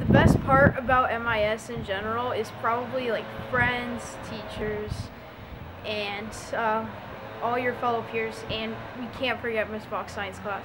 the best part about MIS in general is probably like friends, teachers, and uh, all your fellow peers, and we can't forget Miss Bach's science class.